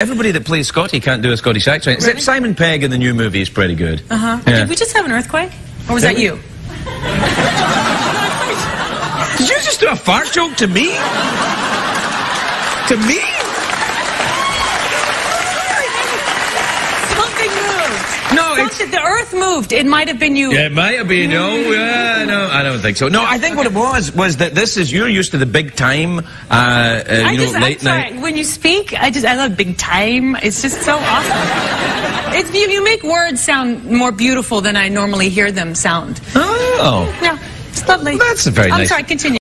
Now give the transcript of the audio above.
Everybody that plays Scotty can't do a Scottish accent, except Really? Simon Pegg in the new movie is pretty good. Uh huh. Yeah. Did we just have an earthquake? Or was Did that we? you? Did you just do a fart joke to me? to me? Something moved. No, it's- Something, the earth moved. It might have been you. Yeah, it might have been. No, yeah, don't think so. No, I think what it was was that this is you're used to the big time, uh, uh, I you know, just, I'm late sorry. night. When you speak, I just, I love big time. It's just so awesome. It's, you, you make words sound more beautiful than I normally hear them sound. Oh, Yeah, it's lovely. That's a very I'm nice- sorry, continue.